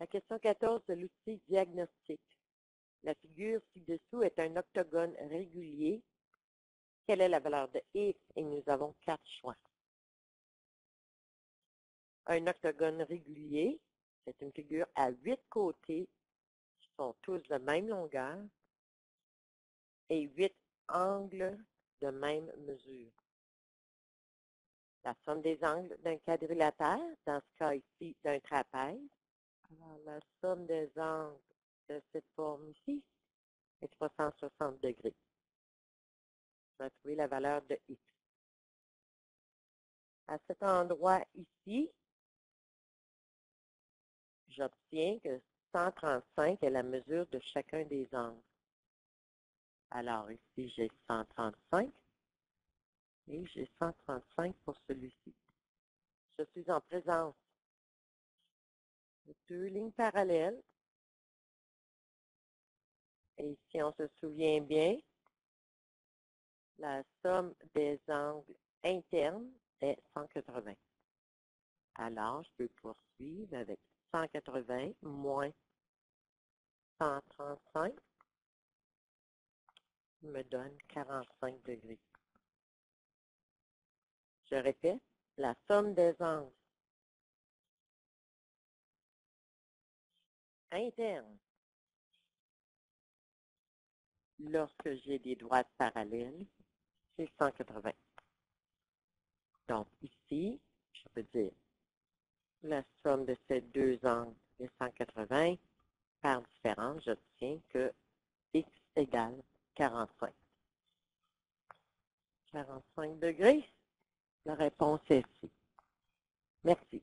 La question 14 de l'outil diagnostic. La figure ci-dessous est un octogone régulier. Quelle est la valeur de x? Et nous avons quatre choix. Un octogone régulier, c'est une figure à huit côtés qui sont tous de même longueur et huit angles de même mesure. La somme des angles d'un quadrilatère, dans ce cas ici d'un trapèze. Alors, la somme des angles de cette forme ici est 360 degrés. Je vais trouver la valeur de x. À cet endroit ici, j'obtiens que 135 est la mesure de chacun des angles. Alors ici, j'ai 135 et j'ai 135 pour celui-ci. Je suis en présence deux lignes parallèles. Et si on se souvient bien, la somme des angles internes est 180. Alors, je peux poursuivre avec 180 moins 135 me donne 45 degrés. Je répète, la somme des angles internes lorsque j'ai des droites parallèles, c'est 180. Donc ici, je peux dire la somme de ces deux angles est 180. Par différence, j'obtiens que x égale 45. 45 degrés, la réponse est ici. Merci.